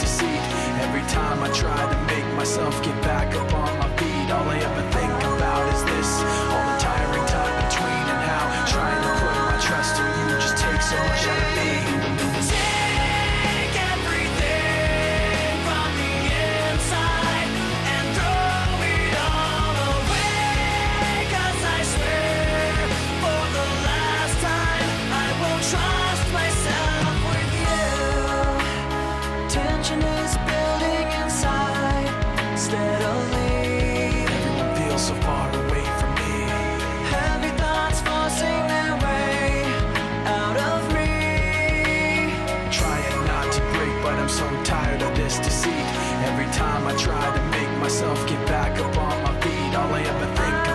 Every time I try to make myself get back up on my time I try to make myself get back up on my feet. All I ever think